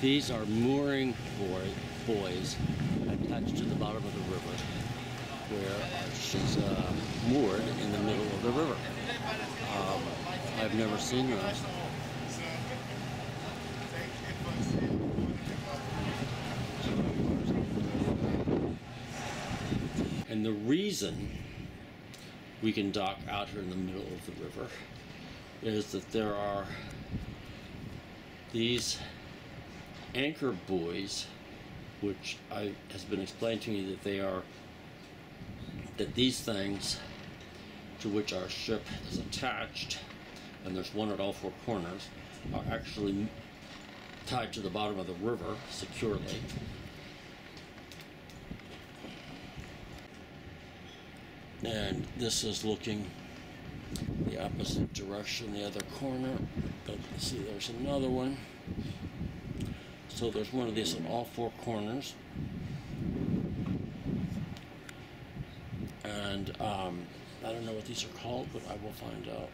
These are mooring buoy, buoys attached to the bottom of the river where she's uh, moored in the middle of the river. Um, I've never seen those. And the reason we can dock out here in the middle of the river is that there are these anchor buoys, which I has been explained to me that they are that these things to which our ship is attached, and there's one at all four corners, are actually tied to the bottom of the river securely. And this is looking the opposite direction, the other corner. But see, there's another one. So there's one of these on all four corners. And um, I don't know what these are called, but I will find out.